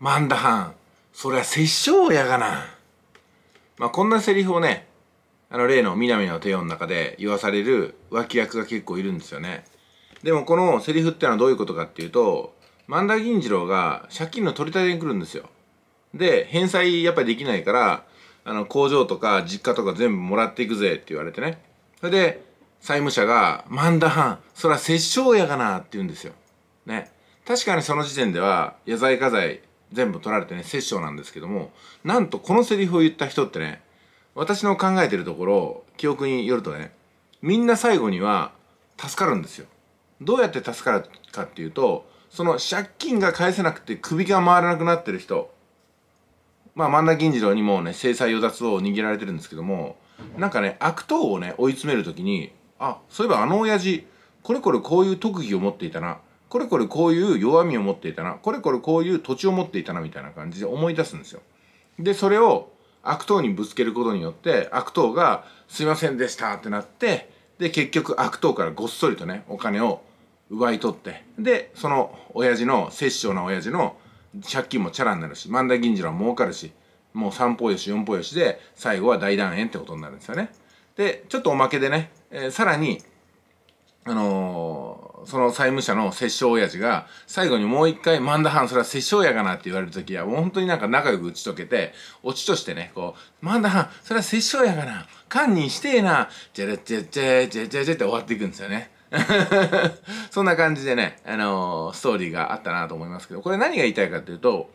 マンダハン、そりゃ殺生やがな。まあ、こんなセリフをね、あの例の南の帝王の中で言わされる脇役が結構いるんですよね。でもこのセリフってのはどういうことかっていうと、万田銀次郎が借金の取り立てに来るんですよ。で、返済やっぱりできないから、あの工場とか実家とか全部もらっていくぜって言われてね。それで、債務者が、万田藩、そら殺生やがなって言うんですよ。ね。確かにその時点では、野菜家財全部取られてね、殺生なんですけども、なんとこのセリフを言った人ってね、私の考えてるところ、記憶によるとね、みんな最後には助かるんですよ。どうやって助かるかっていうと、その借金が返せなくて首が回らなくなってる人、まあ万田銀次郎にもね、制裁与奪を握られてるんですけども、なんかね、悪党をね、追い詰めるときに、あ、そういえばあの親父、これこれこういう特技を持っていたな。これこれこういう弱みを持っていたな。これこれこういう土地を持っていたな、みたいな感じで思い出すんですよ。で、それを悪党にぶつけることによって、悪党が、すいませんでしたってなって、で、結局悪党からごっそりとね、お金を奪い取って、で、その親父の、殺生な親父の借金もチャラになるし、万田銀次郎も儲かるし、もう3歩よし4歩よしで、最後は大団円ってことになるんですよね。で、ちょっとおまけでね、えー、さらに、その債務者の殺生親父が、最後にもう一回、万田藩それは殺生やがなって言われるときは、もう本当になんか仲良く打ち解けて、オチとしてね、こう、万田藩それは殺生やがな、堪忍してえな、じゃらじゃじゃじゃじゃじゃって終わっていくんですよね。そんな感じでね、あのー、ストーリーがあったなと思いますけど、これ何が言いたいかっていうと、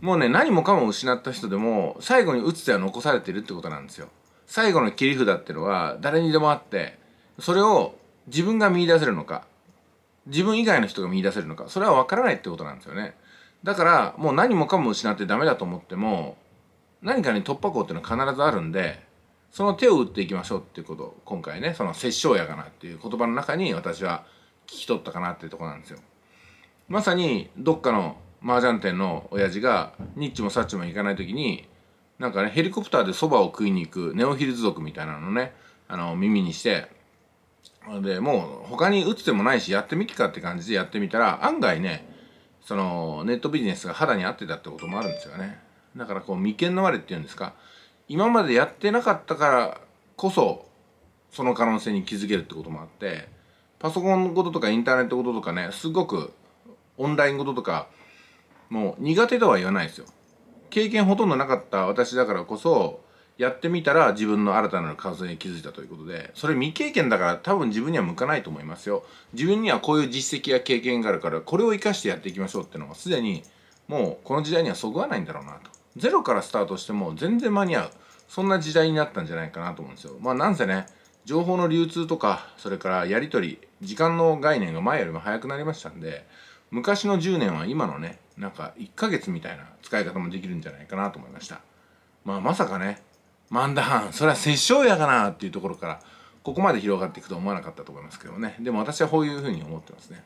もうね、何もかも失った人でも、最後に打つ手は残されてるってことなんですよ。最後の切り札ってのは、誰にでもあって、それを自分が見出せるのか、自分以外の人が見出せるのか、それは分からないってことなんですよね。だから、もう何もかも失ってダメだと思っても、何かに突破口っていうのは必ずあるんで、その手を打っていきましょうっていうことを今回ねその殺生やかなっていう言葉の中に私は聞き取ったかなっていうとこなんですよまさにどっかの麻雀店の親父がニッチもサッチも行かない時になんかねヘリコプターでそばを食いに行くネオヒルズ族みたいなのねあの耳にしてでもう他に打つ手もないしやってみっかって感じでやってみたら案外ねそのネットビジネスが肌に合ってたってこともあるんですよね。だからこう眉間の割っていうんですか今までやってなかったからこそその可能性に気づけるってこともあってパソコンのこととかインターネットこととかねすごくオンラインこととかもう苦手とは言わないですよ。経験ほとんどなかった私だからこそやってみたら自分の新たなる可能性に気づいたということでそれ未経験だから多分自分には向かないと思いますよ。自分にはこういう実績や経験があるからこれを生かしてやっていきましょうっていうのはすでにもうこの時代にはそぐわないんだろうなと。ゼロからスタートしても全然間に合う。そんな時代になったんじゃないかなと思うんですよ。まあなんせね情報の流通とかそれからやり取り時間の概念が前よりも早くなりましたんで昔の10年は今のねなんか1ヶ月みたいな使い方もできるんじゃないかなと思いました。まあまさかねマンダハンそれは殺生やかなっていうところからここまで広がっていくと思わなかったと思いますけどねでも私はこういうふうに思ってますね。